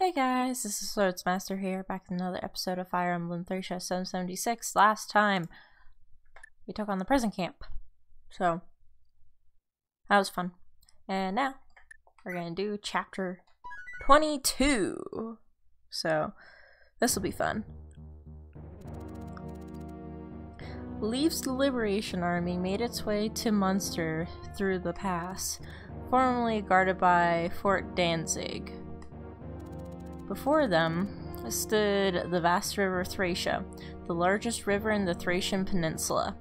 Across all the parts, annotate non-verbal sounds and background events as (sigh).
Hey guys, this is Swordsmaster here, back with another episode of Fire Emblem Thracia 776. Last time, we took on the prison camp. So, that was fun. And now, we're gonna do chapter 22. So, this will be fun. Leif's Liberation Army made its way to Munster through the pass, formerly guarded by Fort Danzig. Before them stood the vast river Thracia, the largest river in the Thracian peninsula.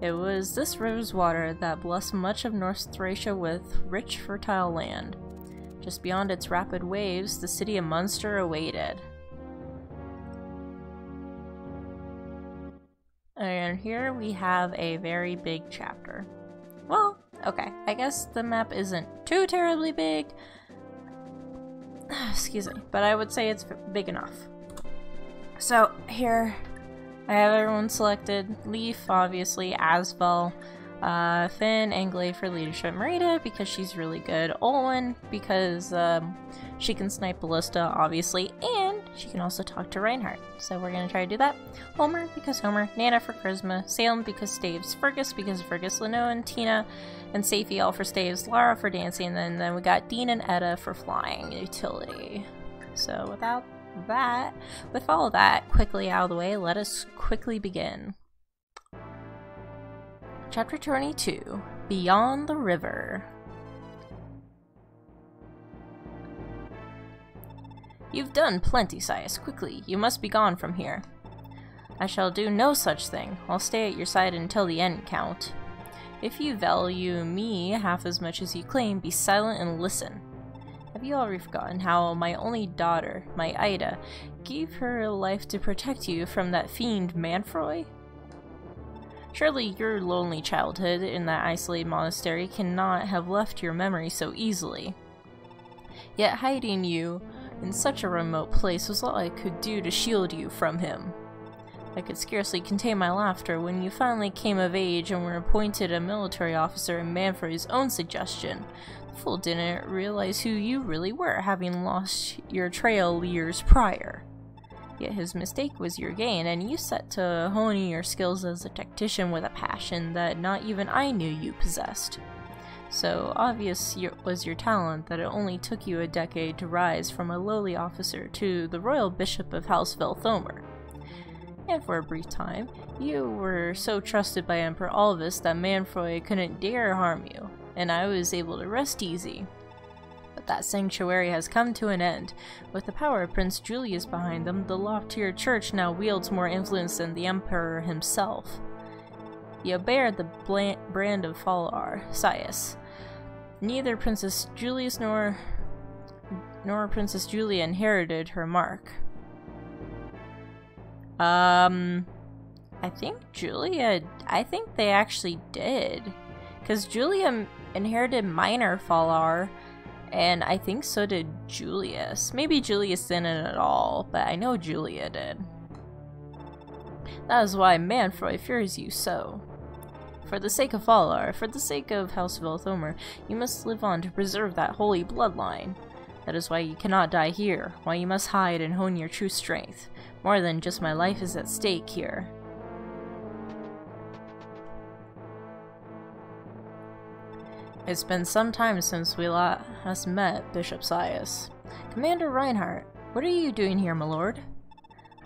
It was this river's water that blessed much of North Thracia with rich, fertile land. Just beyond its rapid waves, the city of Munster awaited. And here we have a very big chapter. Well, okay, I guess the map isn't too terribly big. (sighs) Excuse me, but I would say it's big enough. So here, I have everyone selected. Leif, obviously, Asvel, uh, Finn, Glade for leadership. Marita, because she's really good. Olwen, because um, she can snipe Ballista, obviously, and she can also talk to Reinhardt. So we're going to try to do that. Homer, because Homer. Nana for Charisma. Salem, because Staves. Fergus, because Fergus. Lenoan, Tina, and Safey all for Staves. Lara for Dancing, and then, then we got Dean and Etta for Flying Utility. So without that, with all that quickly out of the way, let us quickly begin. Chapter 22 Beyond the River. You've done plenty, Sias. Quickly, you must be gone from here. I shall do no such thing. I'll stay at your side until the end, Count. If you value me half as much as you claim, be silent and listen. Have you already forgotten how my only daughter, my Ida, gave her life to protect you from that fiend Manfroy? Surely your lonely childhood in that isolated monastery cannot have left your memory so easily. Yet hiding you in such a remote place was all I could do to shield you from him. I could scarcely contain my laughter when you finally came of age and were appointed a military officer in Manfroy's own suggestion. The fool didn't realize who you really were, having lost your trail years prior. Yet his mistake was your gain, and you set to honing your skills as a tactician with a passion that not even I knew you possessed. So obvious was your talent that it only took you a decade to rise from a lowly officer to the royal bishop of House Velthomer. And for a brief time, you were so trusted by Emperor Alvis that Manfroy couldn't dare harm you, and I was able to rest easy. But that sanctuary has come to an end. With the power of Prince Julius behind them, the Loptyr church now wields more influence than the Emperor himself. You bear the brand of Falar, Sias. Neither Princess Julius nor nor Princess Julia inherited her mark. Um, I think Julia, I think they actually did. Because Julia inherited minor Falar, and I think so did Julius. Maybe Julius didn't at all, but I know Julia did. That is why Manfroy fears you so. For the sake of Falar, for the sake of House Velthomer, you must live on to preserve that holy bloodline. That is why you cannot die here, why you must hide and hone your true strength. More than just my life is at stake here. It's been some time since we last met, Bishop Sias. Commander Reinhardt, what are you doing here, my lord?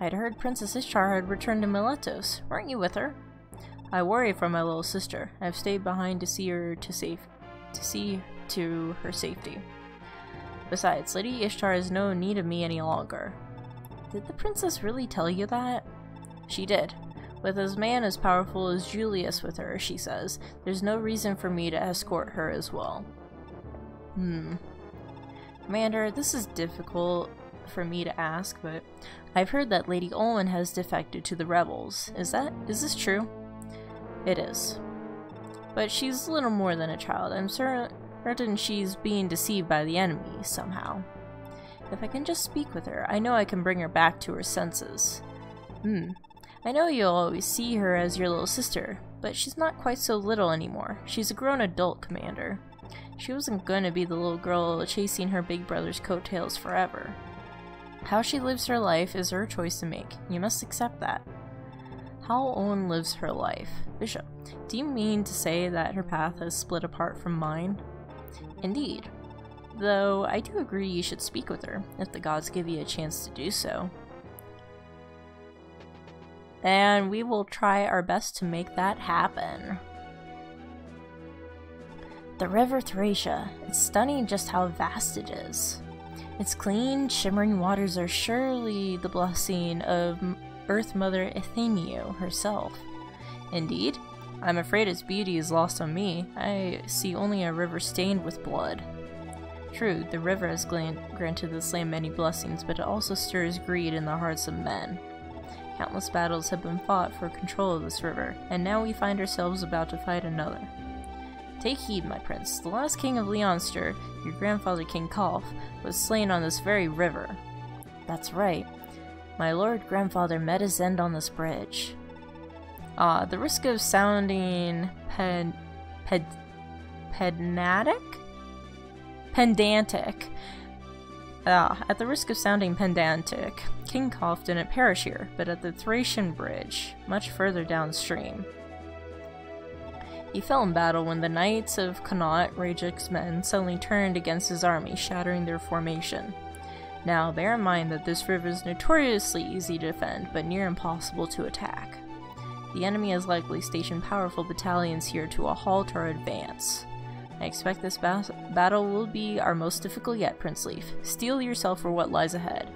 I had heard Princess Ishtar had returned to Miletos. Weren't you with her? I worry for my little sister. I've stayed behind to see her to safe to see to her safety. Besides, Lady Ishtar has no need of me any longer. Did the princess really tell you that? She did. With a man as powerful as Julius with her, she says, there's no reason for me to escort her as well. Hmm. Commander, this is difficult for me to ask, but I've heard that Lady Olwen has defected to the rebels. Is that- is this true? It is. But she's little more than a child. I'm certain she's being deceived by the enemy, somehow. If I can just speak with her, I know I can bring her back to her senses. Hmm. I know you'll always see her as your little sister, but she's not quite so little anymore. She's a grown adult, Commander. She wasn't gonna be the little girl chasing her big brother's coattails forever. How she lives her life is her choice to make. You must accept that. How Olwen lives her life. Bishop, do you mean to say that her path has split apart from mine? Indeed. Though I do agree you should speak with her, if the gods give you a chance to do so. And we will try our best to make that happen. The River Thracia. It's stunning just how vast it is. Its clean, shimmering waters are surely the blessing of Earth Mother Athenia herself. Indeed, I'm afraid its beauty is lost on me. I see only a river stained with blood. True, the river has granted this land many blessings, but it also stirs greed in the hearts of men. Countless battles have been fought for control of this river, and now we find ourselves about to fight another. Take heed, my prince. The last king of Leonster, your grandfather King Kolf, was slain on this very river. That's right. My lord grandfather met his end on this bridge. Ah, uh, the risk of sounding pen... ped... pedantic? Pedantic. Ah, at the risk of sounding pedantic, King Kolf didn't perish here, but at the Thracian Bridge, much further downstream. He fell in battle when the Knights of Connaught, Rajik's men, suddenly turned against his army, shattering their formation. Now, bear in mind that this river is notoriously easy to defend, but near impossible to attack. The enemy has likely stationed powerful battalions here to a halt our advance. I expect this ba battle will be our most difficult yet, Prince Leif. Steel yourself for what lies ahead.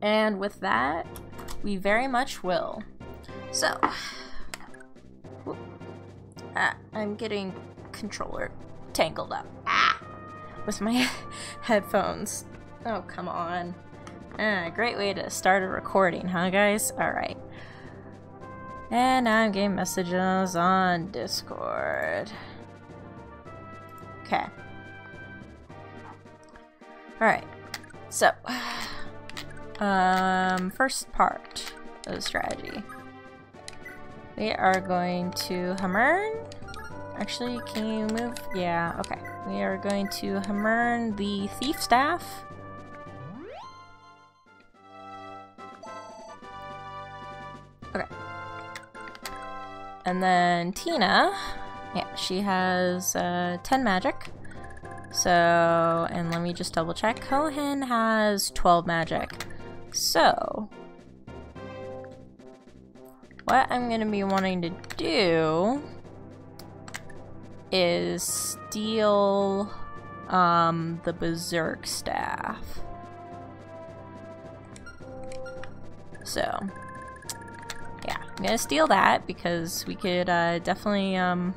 And with that, we very much will. So, (sighs) ah, I'm getting controller tangled up. Ah! With my (laughs) headphones. Oh, come on. Ah, great way to start a recording, huh guys? Alright. And I'm getting messages on Discord. Okay. Alright. So, (sighs) um, first part of the strategy. We are going to Hammerne. Actually, can you move? Yeah, okay. We are going to Hammerne the Thief Staff. Okay. And then Tina, yeah, she has uh, 10 magic. So, and let me just double check. Cohen has 12 magic. So, what I'm going to be wanting to do is steal um, the Berserk Staff. So, yeah, I'm gonna steal that because we could uh, definitely um,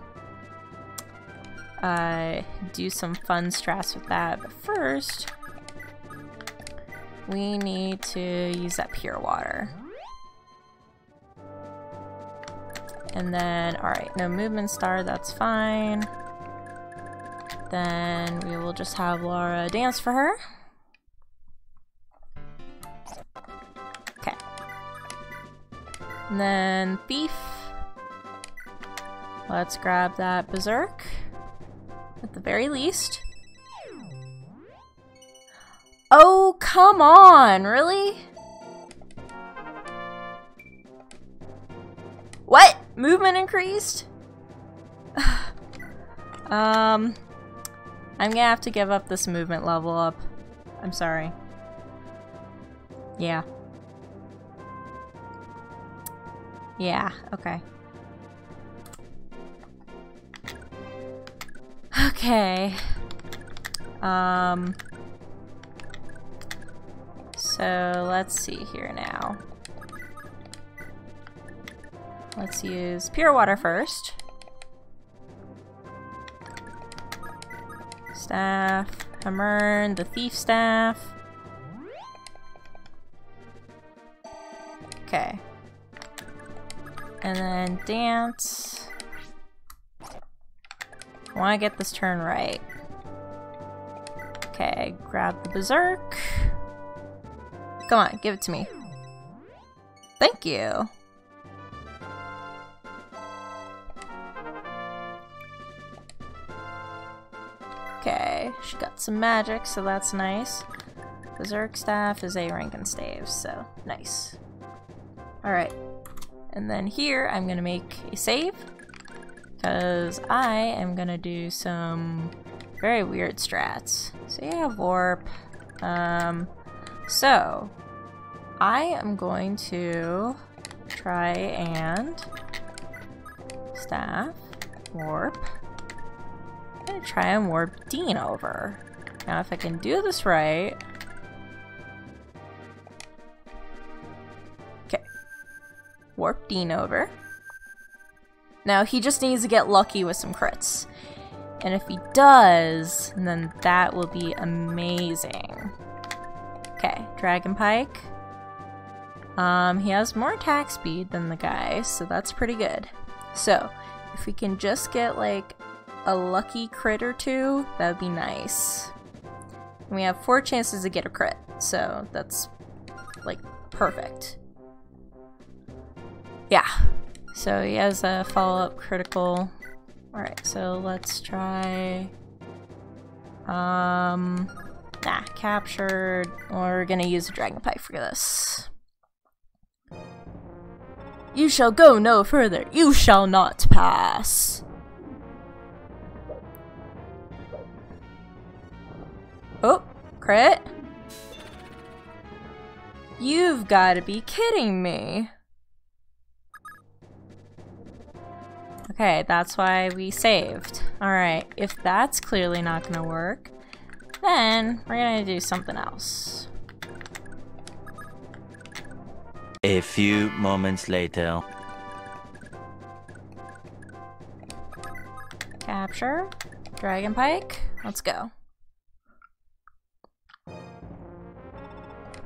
uh, do some fun strats with that. But first, we need to use that pure water. And then, alright, no movement star, that's fine. Then we will just have Lara dance for her. Okay. And then Thief. Let's grab that Berserk. At the very least. Oh, come on, really? What? Movement increased? (sighs) um, I'm gonna have to give up this movement level up. I'm sorry. Yeah. Yeah, okay. Okay. Um... So, let's see here now. Let's use pure water first. Staff, Hammerne, the thief staff. Okay. And then dance. I want to get this turn right. Okay, grab the berserk. Come on, give it to me. Thank you. She got some magic, so that's nice. Berserk Staff is a rank and stave, so nice. Alright. And then here, I'm gonna make a save. Because I am gonna do some very weird strats. So yeah, warp. Um, so, I am going to try and staff, warp. Gonna try and warp Dean over. Now if I can do this right... Okay. Warp Dean over. Now he just needs to get lucky with some crits. And if he does, then that will be amazing. Okay, Dragon Pike. Um, he has more attack speed than the guy, so that's pretty good. So, if we can just get like a lucky crit or two, that would be nice. And we have four chances to get a crit, so that's like perfect. Yeah, so he has a follow-up critical. Alright, so let's try... Um... Nah, captured. We're gonna use a dragon pike for this. You shall go no further. You shall not pass. Oh, crit. You've got to be kidding me. Okay, that's why we saved. Alright, if that's clearly not gonna work, then we're gonna do something else. A few moments later. Capture. Dragon Pike. Let's go.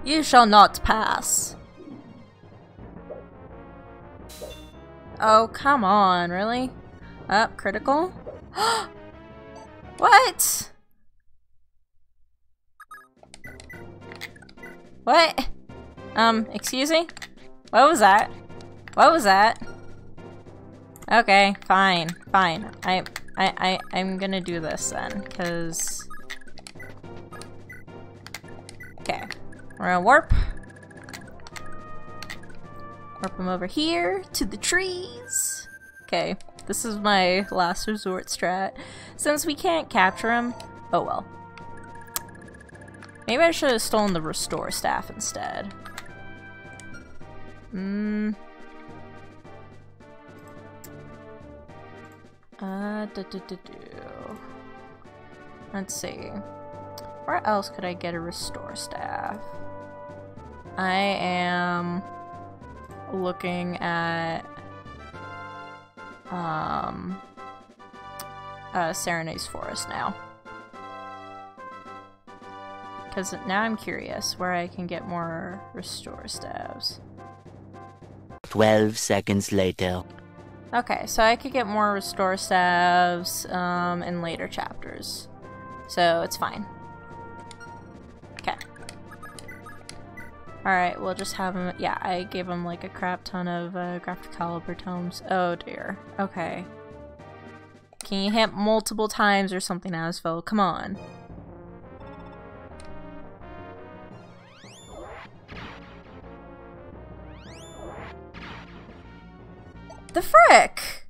You shall not pass. Oh, come on, really? Up, critical? (gasps) what? What? Um, excuse me? What was that? What was that? Okay, fine, fine. I, I, I, I'm gonna do this then, cause... We're gonna warp. Warp them over here to the trees. Okay, this is my last resort strat. Since we can't capture him, oh well. Maybe I should have stolen the restore staff instead. Hmm. Uh, do, do, do, do. Let's see. Where else could I get a restore staff? I am looking at um uh Serenes Forest now. Because now I'm curious where I can get more restore staves. 12 seconds later. Okay, so I could get more restore staves um, in later chapters. So it's fine. Alright, we'll just have him- yeah, I gave him like a crap ton of uh, graphic caliber tomes. Oh dear. Okay. Can you hit multiple times or something, Asphalt? Come on. The frick!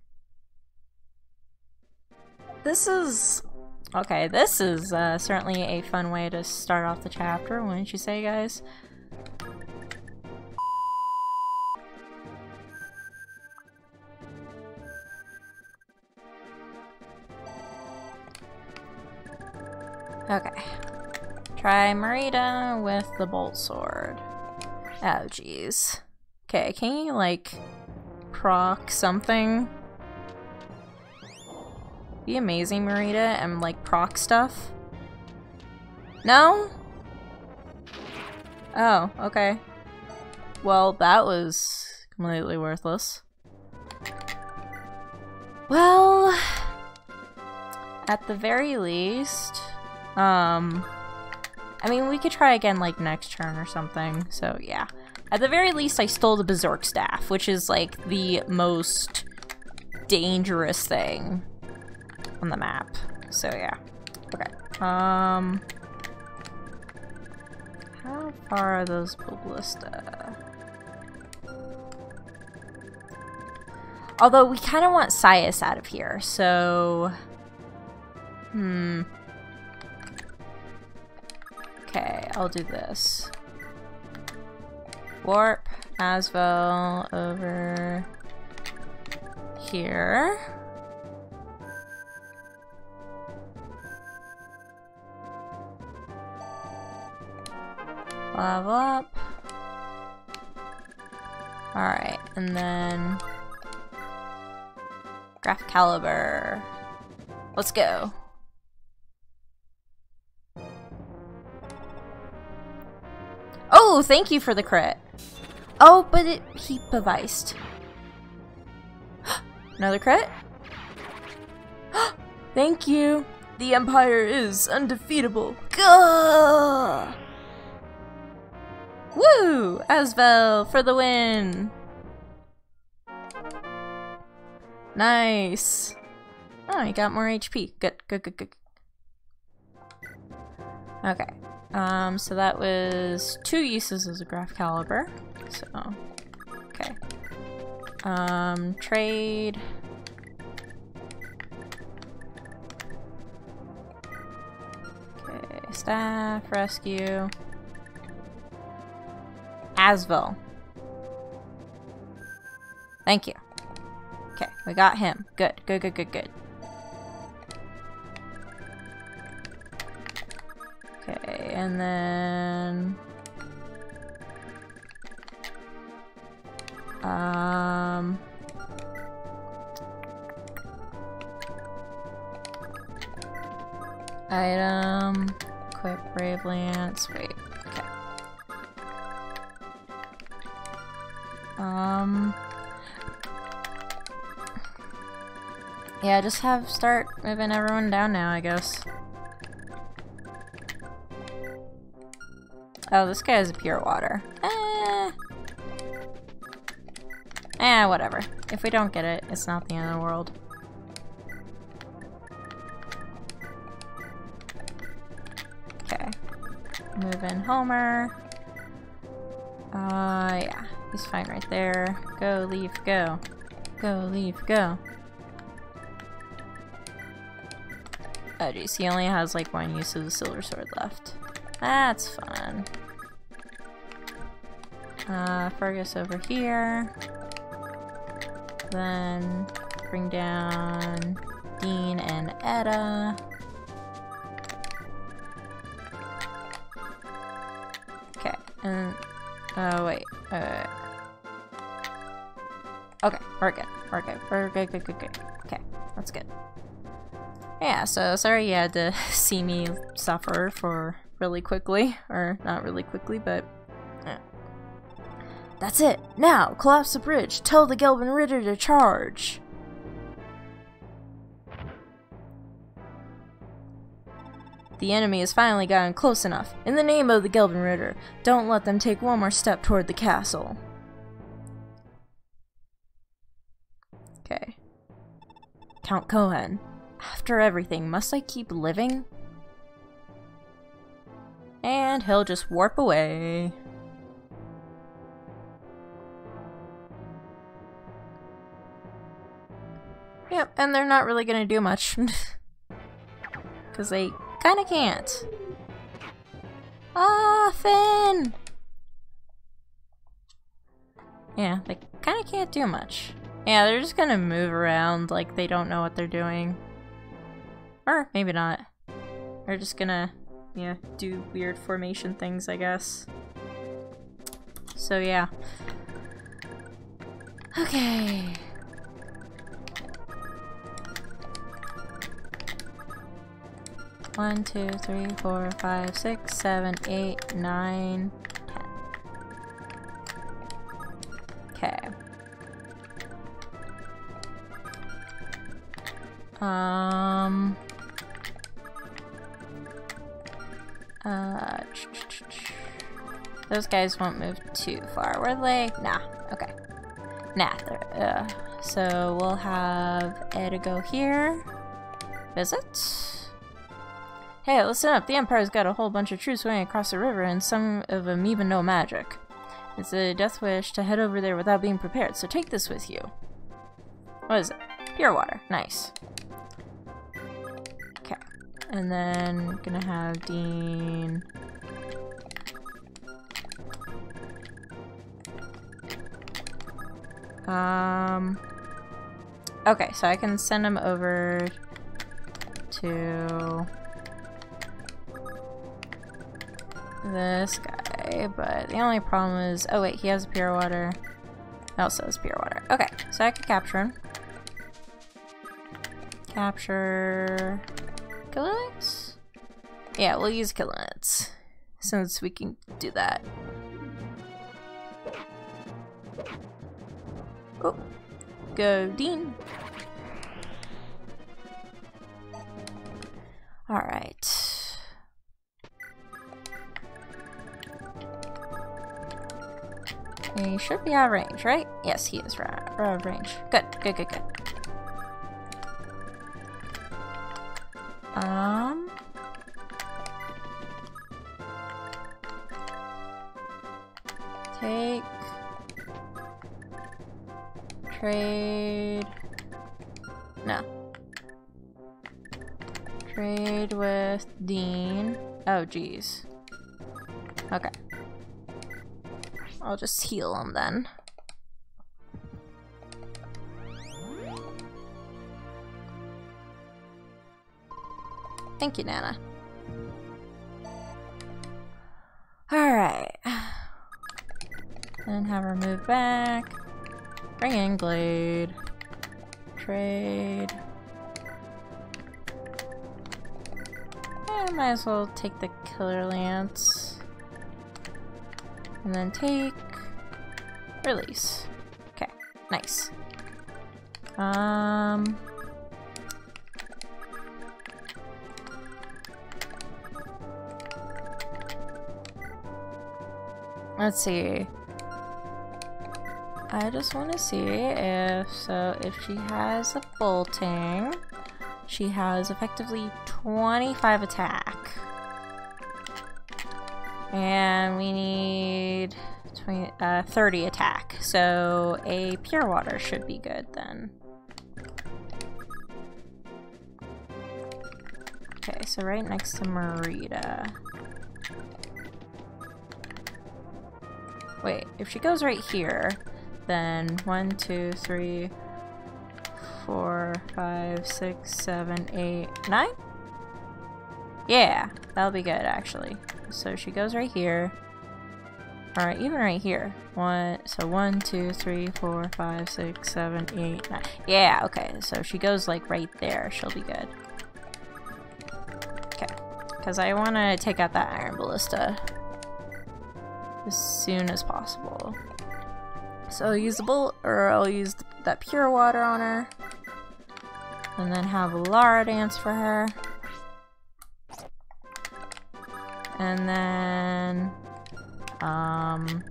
This is... Okay, this is uh, certainly a fun way to start off the chapter, wouldn't you say, guys? Okay. Try Marita with the bolt sword. Oh, jeez. Okay, can you, like, proc something? Be amazing, Marita, and, like, proc stuff? No? Oh, okay. Well, that was completely worthless. Well, at the very least, um, I mean, we could try again, like, next turn or something, so yeah. At the very least, I stole the Berserk Staff, which is, like, the most dangerous thing on the map. So, yeah. Okay. Um. How far are those ballista? Although we kind of want Sias out of here, so. Hmm. Okay, I'll do this. Warp Asvel over here. Level up. Alright, and then Graph Caliber. Let's go. Oh, thank you for the crit. Oh, but it he bevised. (gasps) Another crit? (gasps) thank you. The Empire is undefeatable. Gah! Woo! Asvel for the win! Nice! Oh, he got more HP. Good, good, good, good. Okay. Um, so that was two uses as a graph caliber. So, okay. Um, trade. Okay, staff, rescue. Asvel. Thank you. Okay, we got him. Good, good, good, good, good. Okay, and then... Um... Item... Quick Brave Lance... Wait, okay. Um... Yeah, just have start moving everyone down now, I guess. Oh, this guy has pure water. Eh. Eh, whatever. If we don't get it, it's not the end of the world. Okay. Move in Homer. Uh, yeah. He's fine right there. Go, leave, go. Go, leave, go. Oh geez, he only has like one use of the silver sword left. That's fun. Uh, Fergus over here. Then bring down Dean and Etta. Okay, and oh wait, uh, okay, we're good, we're good, we're good, good, good, good. Okay, that's good. Yeah, so sorry you had to (laughs) see me suffer for really quickly, or not really quickly, but. That's it. Now, collapse the bridge. Tell the Gelben Ritter to charge. The enemy has finally gotten close enough. In the name of the Gelben Ritter, don't let them take one more step toward the castle. Okay. Count Cohen. After everything, must I keep living? And he'll just warp away. Yep, and they're not really gonna do much. (laughs) Because they kinda can't. Ah, Finn! Yeah, they kinda can't do much. Yeah, they're just gonna move around like they don't know what they're doing. Or maybe not. They're just gonna, yeah, do weird formation things, I guess. So yeah. Okay. One, two, three, four, five, six, seven, eight, nine, ten. Okay. Um. Uh. Those guys won't move too far, will they? Nah. Okay. Nah. Uh, so we'll have Ed go here. Visit. Hey, listen up. The Empire's got a whole bunch of troops going across the river, and some of them even know magic. It's a death wish to head over there without being prepared, so take this with you. What is it? Pure water. Nice. Okay. And then gonna have Dean... Um... Okay, so I can send him over to this guy, but the only problem is, oh wait, he has pure water. Also has pure water. Okay, so I can capture him. Capture Killinids? Yeah, we'll use Killinids since we can do that. Oh, go Dean. He should be out of range, right? Yes, he is out of range. Good, good, good, good. Um... Take... Trade... No. Trade with Dean. Oh, geez. Okay. I'll just heal him then. Thank you, Nana. Alright. Then have her move back. Bring in Glade. Trade. I might as well take the Killer Lance. And then take... Release. Okay, nice. Um... Let's see. I just want to see if, so if she has a bolting, she has effectively 25 attack. And we need 20, uh, 30 attack, so a pure water should be good then. Okay, so right next to Marita. Wait, if she goes right here, then one, two, three, four, five, six, seven, eight, nine? Yeah, that'll be good actually. So she goes right here. Alright, even right here. One so one, two, three, four, five, six, seven, eight, nine. Yeah, okay. So she goes like right there. She'll be good. Okay. Because I want to take out that iron ballista as soon as possible. So I'll use the bolt, or I'll use that pure water on her. And then have Lara dance for her. And then... Um...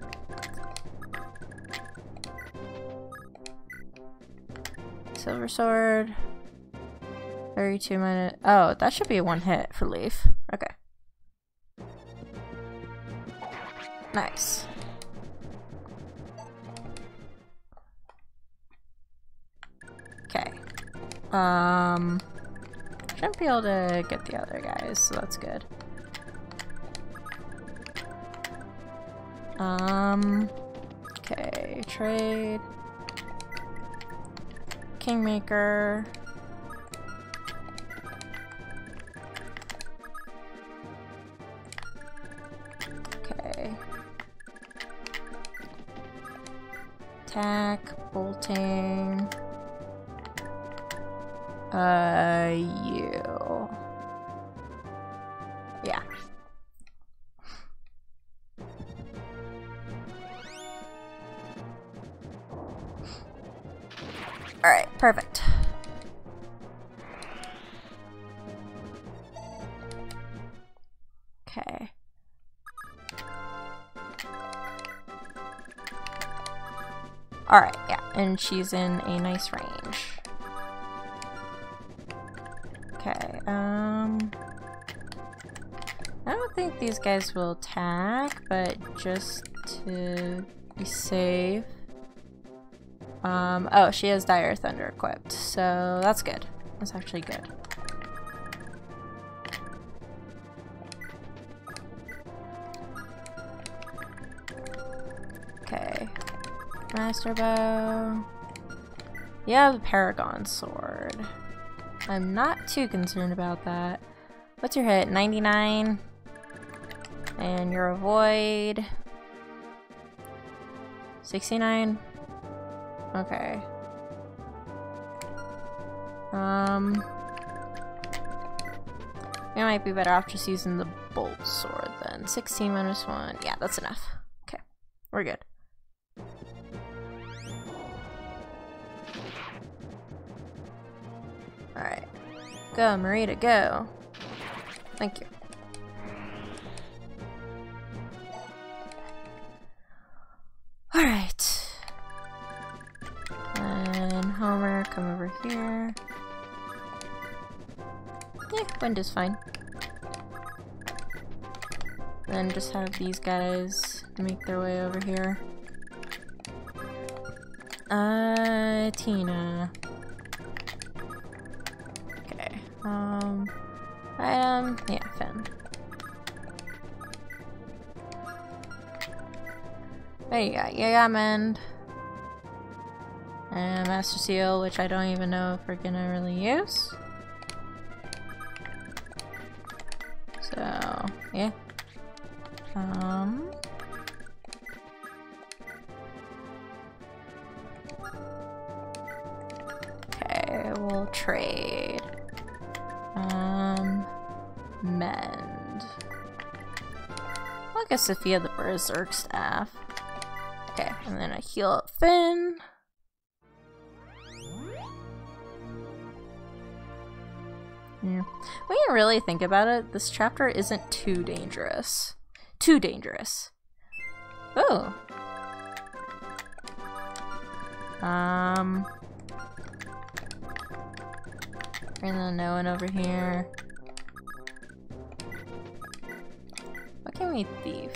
Silver Sword. 32 minutes. Oh, that should be a one hit for Leif. Okay. Nice. Okay. Um, shouldn't be able to get the other guys, so that's good. Um, okay, trade. Kingmaker. Okay. Attack, bolting. Uh, you. Alright, perfect. Okay. Alright, yeah, and she's in a nice range. Okay, um... I don't think these guys will attack, but just to be safe. Um, oh, she has Dire Thunder equipped, so that's good. That's actually good. Okay. Master Bow. Have the Paragon Sword. I'm not too concerned about that. What's your hit? 99? And your avoid. 69? Okay. Um. It might be better off just using the bolt sword then. 16 minus 1. Yeah, that's enough. Okay. We're good. Alright. Go, Marita, go. Thank you. Here. Yeah, wind is fine. Then just have these guys make their way over here. Uh, Tina. Okay, um, item, yeah, Finn. There you go, Yagamend. And Master Seal, which I don't even know if we're gonna really use. So, yeah. Um... Okay, we'll trade. Um... Mend. I'll get Sophia the Berserk Staff. Okay, and then I heal up Finn. Really think about it, this chapter isn't too dangerous. Too dangerous. Oh. Um. Bring the no one over here. What can we thief?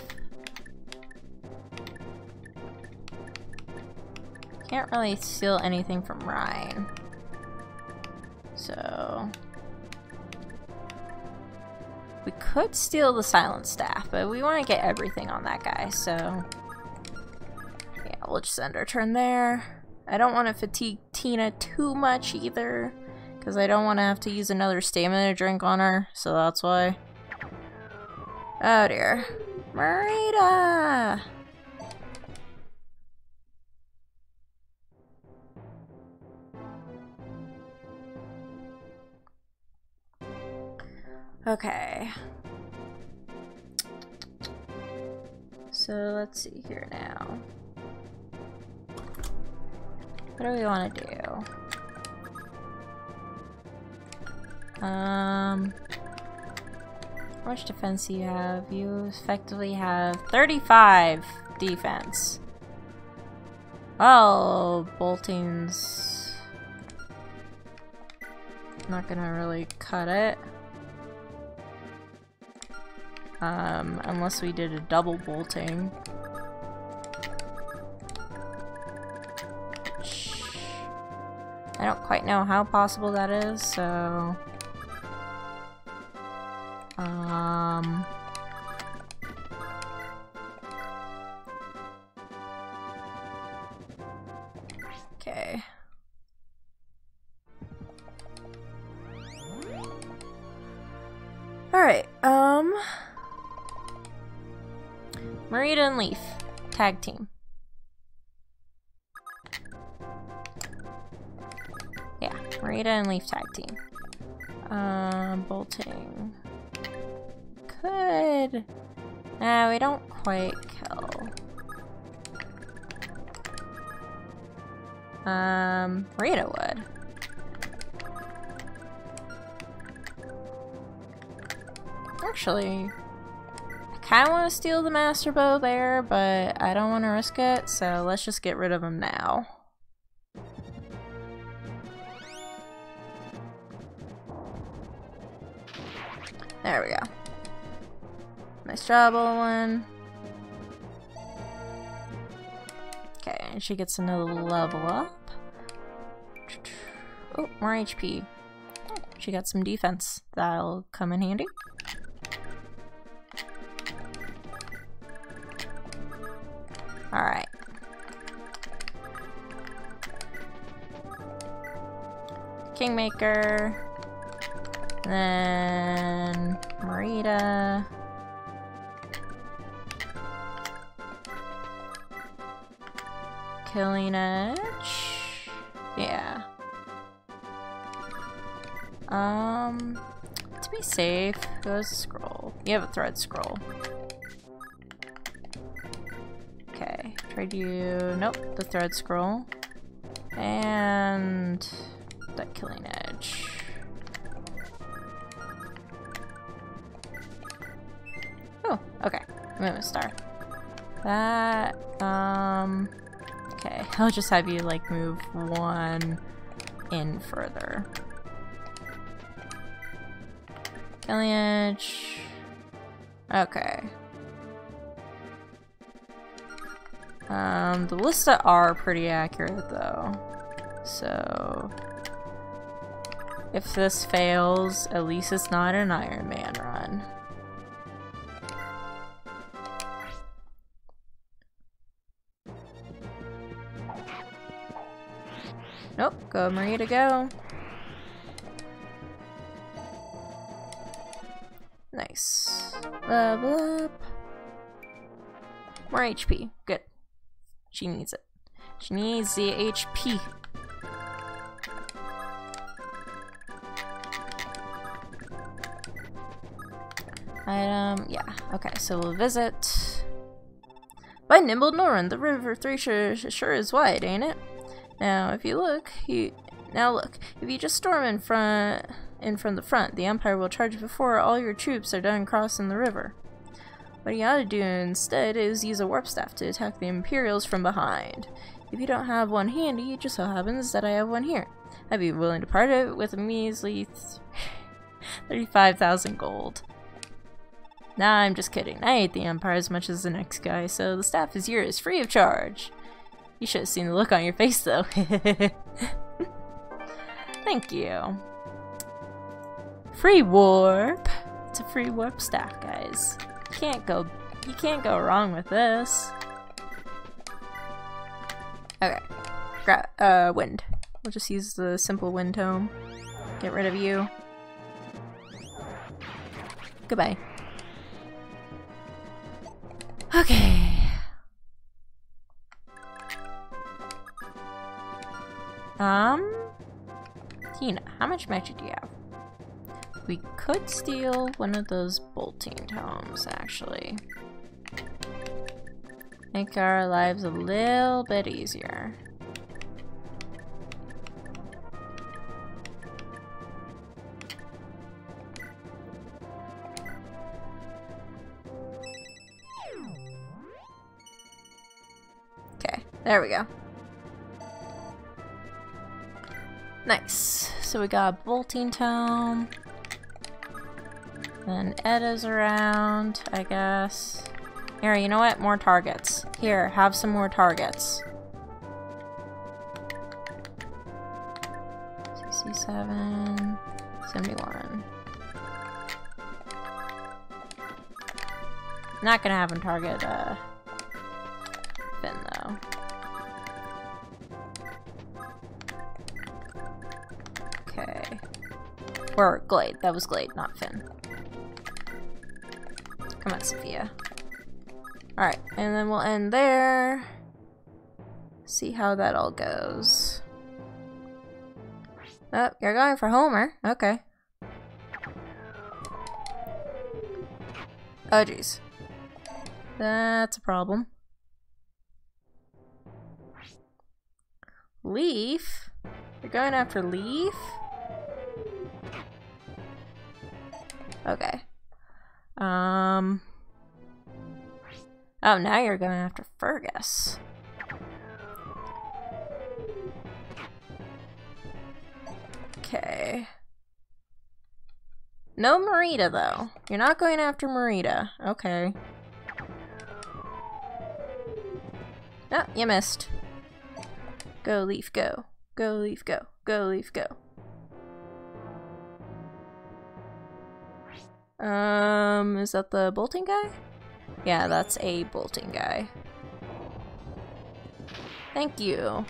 Can't really steal anything from Ryan. Could steal the Silent Staff, but we want to get everything on that guy, so... Yeah, we'll just end our turn there. I don't want to fatigue Tina too much either, because I don't want to have to use another stamina drink on her, so that's why. Oh dear. Marita! Okay. So let's see here now. What do we want to do? Um, how much defense do you have? You effectively have 35 defense. Well, bolting's not gonna really cut it. Um, unless we did a double bolting. I don't quite know how possible that is, so... Um... Okay. Alright, um... Marita and Leif. Tag team. Yeah, Marita and Leif tag team. Um, bolting. Could... Nah, we don't quite kill. Um, Rita would. Actually, I kind of want to steal the Master Bow there, but I don't want to risk it, so let's just get rid of him now. There we go. Nice job, Olwen. Okay, and she gets another level up. Oh, more HP. She got some defense. That'll come in handy. Alright. Kingmaker. Then Marita. Killing Edge. Yeah. Um, to be safe, a scroll. You have a thread scroll. Trade you. Nope, the thread scroll. And that killing edge. Oh, okay. Moving star. That, um, okay. (laughs) I'll just have you, like, move one in further. Killing edge. Okay. Um, the Ballista are pretty accurate, though. So... If this fails, at least it's not an Iron Man run. Nope, go Marie to go. Nice. Level up. More HP. Good. She needs it. She needs the HP. Item, yeah. Okay, so we'll visit. By Nimble Norn, the river Thracia sure is wide, ain't it? Now, if you look, you now look. If you just storm in front, in from the front, the Empire will charge before all your troops are done crossing the river. What you ought to do instead is use a warp staff to attack the Imperials from behind. If you don't have one handy, it just so happens that I have one here. I'd be willing to part it with a measly (laughs) 35,000 gold. Nah, I'm just kidding. I hate the Empire as much as the next guy, so the staff is yours, free of charge. You should have seen the look on your face, though. (laughs) Thank you. Free warp. It's a free warp staff, guys. Can't go. You can't go wrong with this. Okay. Gra uh, wind. We'll just use the simple wind tome. Get rid of you. Goodbye. Okay. Um, Tina, how much magic do you have? We could steal one of those bolting tomes, actually. Make our lives a little bit easier. Okay, there we go. Nice. So we got a bolting tome. Then Edda's around, I guess. Here, you know what? More targets. Here, have some more targets. 67, 71. Not gonna have him target, uh, Finn, though. Okay. Or Glade. That was Glade, not Finn. Come on, Sophia. Alright, and then we'll end there. See how that all goes. Oh, you're going for Homer. Okay. Oh, jeez. That's a problem. Leif? You're going after Leif? Okay. Um. Oh, now you're going after Fergus. Okay. No Marita, though. You're not going after Marita. Okay. Oh, you missed. Go, Leif, go. Go, Leif, go. Go, Leif, go. Um, is that the bolting guy? Yeah, that's a bolting guy. Thank you.